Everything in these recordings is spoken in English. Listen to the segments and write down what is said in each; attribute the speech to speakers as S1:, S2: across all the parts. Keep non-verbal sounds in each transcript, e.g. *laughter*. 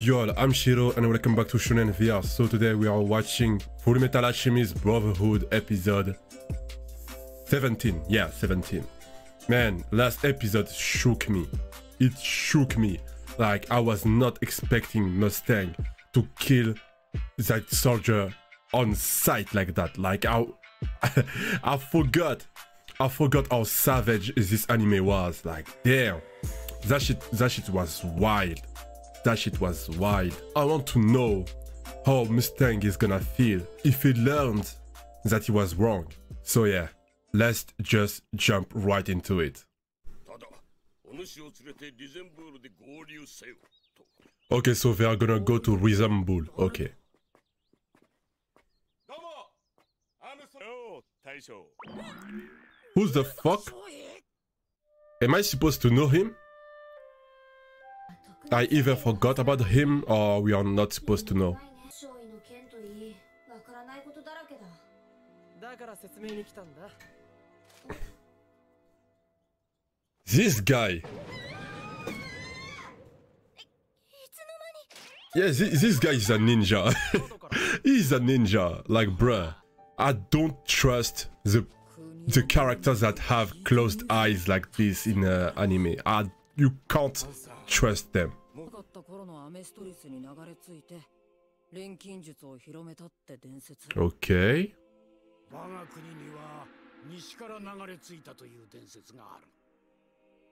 S1: Yo, I'm Shiro and welcome back to Shonen VR. So today we are watching Full Metal Alchemist Brotherhood episode 17. Yeah, 17. Man, last episode shook me. It shook me. Like I was not expecting Mustang to kill that soldier on sight like that. Like I, *laughs* I forgot. I forgot how savage this anime was. Like damn, that shit. That shit was wild. That shit was wild. I want to know how Mustang is gonna feel if he learned that he was wrong. So yeah, let's just jump right into it. Okay, so they are gonna go to Resembool. Okay. Who's the fuck? Am I supposed to know him? I either forgot about him or we are not supposed to know. This guy. Yeah, this, this guy is a ninja. *laughs* He's a ninja. Like, bruh. I don't trust the the characters that have closed eyes like this in uh, anime. I, you can't trust them.
S2: なかった頃のアメストリスに流れ着いて錬金術を広めたって伝説
S1: Okay.
S3: 我が国には西から流れ着いたという伝説がある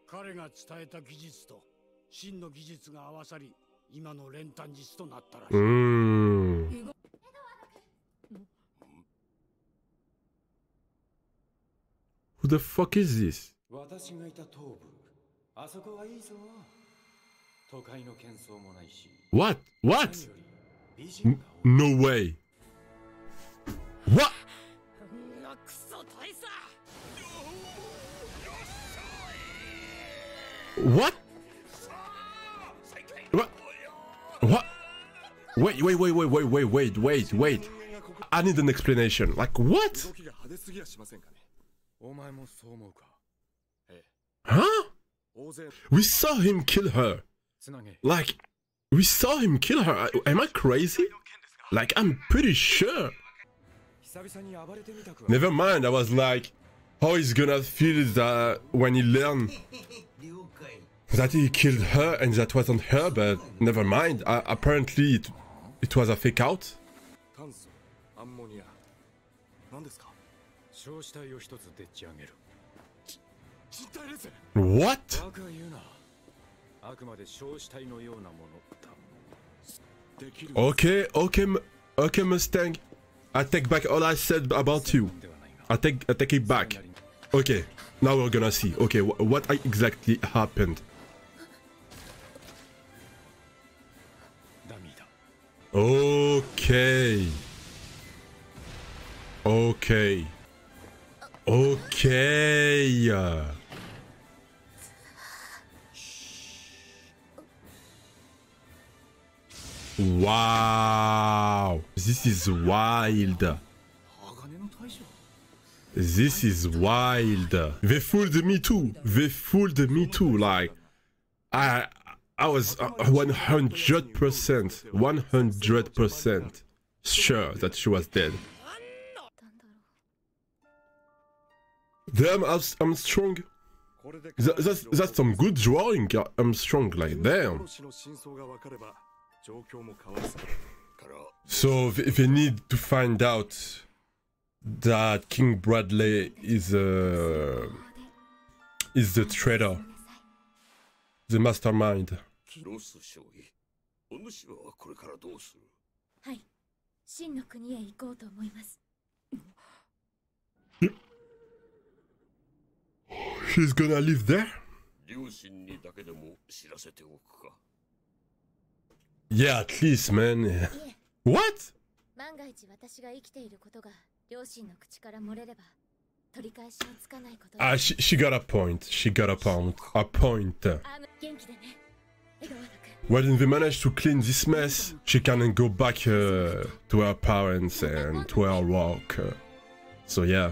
S3: 彼が伝えた技術と真の技術が合わさり今の練炭術となったらしい
S1: Mm. Who the fuck is this?
S4: 私がいた東部あそこはいいぞ
S1: What? What? No way. What? What? What? What? Wait, wait, wait, wait, wait, wait, wait, wait, wait. I need an explanation. Like, what? Huh? We saw him kill her. Like, we saw him kill her. Am I crazy? Like, I'm pretty sure. Never mind, I was like, how he's gonna feel that uh, when he learned that he killed her and that wasn't her, but never mind. Uh, apparently, it, it was a fake out. What? Okay, okay, okay, Mustang. I take back all I said about you. I take, I take it back. Okay, now we're gonna see. Okay, wh what exactly happened? Okay. Okay. Okay. Wow. This is wild. This is wild. They fooled me too. They fooled me too. Like, I, I was uh, 100%, 100% sure that she was dead. Damn,
S5: Armstrong.
S1: That, that's, that's some good drawing. Armstrong, like, damn.
S5: 殺しの真相が分かれば状況も変わるさから
S1: So they, they need to find out that King Bradley is uh, is the traitor, the mastermind.
S5: ロス少尉お主はこれからどうする
S6: はい真の国へ行こうと思います
S1: She's gonna live there.
S5: 両親にだけでも知らせておくか
S1: Yeah, at least, man.
S6: いえ
S1: What?
S6: 万が一私が生きていることが両親の口から漏れれば取り返しのつかないことだ
S1: Ah, she, she got a point. She got a point. A point.
S6: あの元気でねエドワード君
S1: When they manage to clean this mess, she can go back uh, to her parents and to her work. uh. So yeah,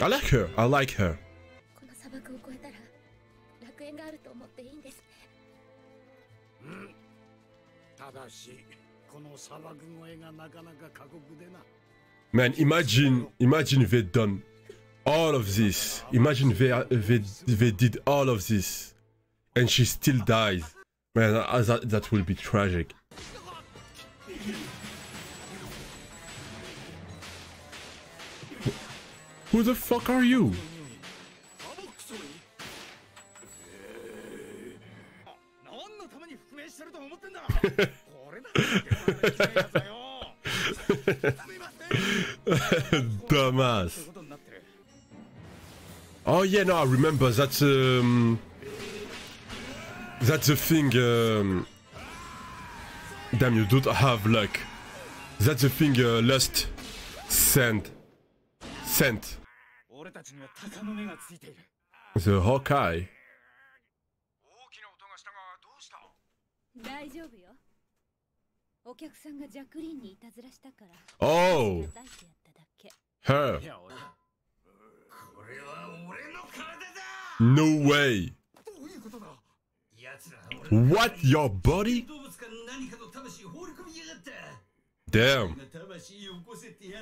S1: I like her. I like her.
S6: た
S3: だしこの砂漠越えがなかなか過酷でな
S1: Man, imagine, imagine they done all of this. Imagine they, they, they did all of this, and she still dies. Man, that, that, that will be tragic. Who the fuck are you? Dumbass. *laughs* *laughs* Oh yeah, no, I remember. That's um, that's the thing. Um, damn, you don't have luck. That's the thing. Uh, lust, sent. The Hawkeye.
S3: 大
S6: 丈夫よ。お客さんがジャクリーンにいたずらしたから。
S3: おお
S5: これは俺の体だ
S1: ！No way. What your body?
S5: Damn. た
S1: ま
S5: しようこせってや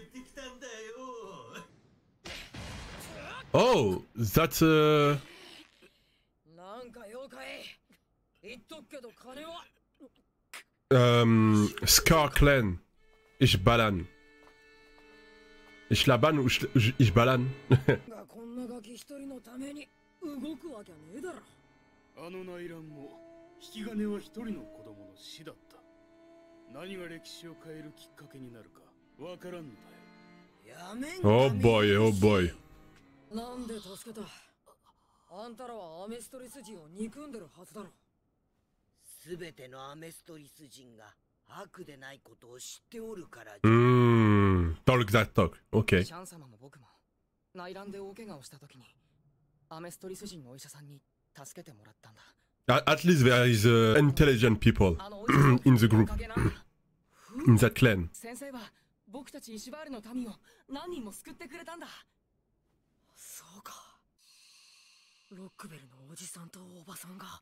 S1: Oh, that's a... Uh...
S2: なんか妖怪言っとくけど金は
S1: Um, Scar Clan. Ich ballern. Ich laban ou ich, ich- ich ballern? *laughs*
S2: がこんなガキ一人のために動くわけねえだろ
S3: あの内乱も引き金は一人の子供の死だった何が歴史を変えるきっかけになるかわからんのだよ
S2: やめん
S1: oh boy, oh boy.
S2: なんで助けた？あんたらはアメストリス人を憎んでるはずだろ
S7: すべてのアメストリス人が悪でないことを知っておるからじゃ
S1: Mmm. Talk that talk. Okay.
S8: シャン様も僕も内乱で大怪我をした時にアメストリス人のお医者さんに助けてもらったんだ
S1: At, at least there is uh, intelligent people *clears throat* in the
S8: お
S1: group, in that clan.
S8: 先生は僕たちイシバールの民を何人も救ってくれたんだ
S2: そうかロックベルのおじさんとおばさんが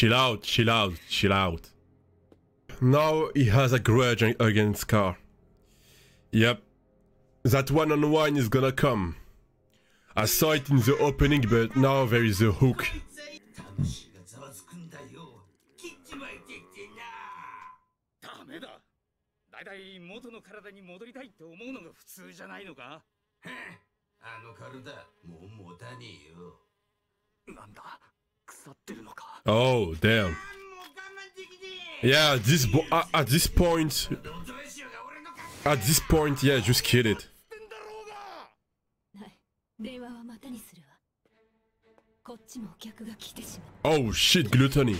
S1: Chill out, chill out, chill out. Now he has a grudge against Scar. Yep. That one-on-one -on -one is gonna come. I saw it in the opening, but now there is a hook. Oh, damn. Yeah, this at, at this point, at this point, yeah, just kill it. Oh shit, gluttony.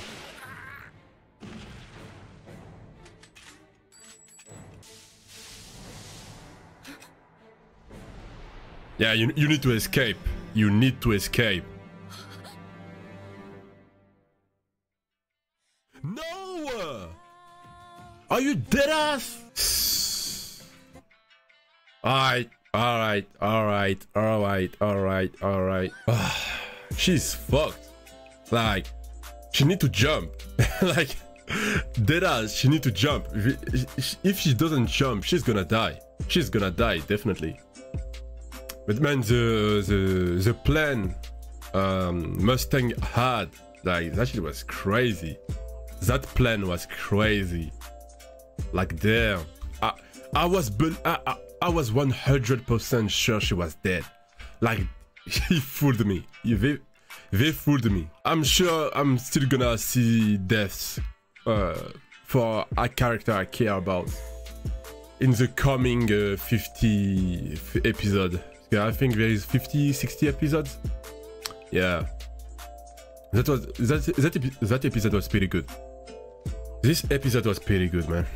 S1: Yeah, you, you need to escape. You need to escape. Are you dead ass? Alright, alright, alright, alright, alright, alright. *sighs* She's fucked. Like, she need to jump. *laughs* like, dead ass, she need to jump. If, she doesn't jump, she's gonna die. She's gonna die, definitely. But man, the the the plan um, Mustang had, like, that shit was crazy. That plan was crazy. Like, damn. I, I was, I, I, I was 100% sure she was dead. Like, *laughs* he fooled me. They, they fooled me. I'm sure I'm still gonna see deaths uh, for a character I care about in the coming uh, 50 f- episode. Yeah, I think there is 50, 60 episodes. Yeah. That was that that, that episode was pretty good. This episode was pretty good, man.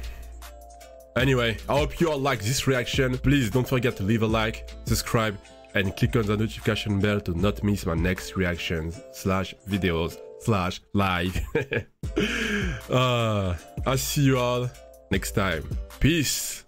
S1: Anyway, I hope you all like this reaction. Please don't forget to leave a like, subscribe, and click on the notification bell to not miss my next reactions slash videos slash live. *laughs* uh, I'll see you all next time. Peace.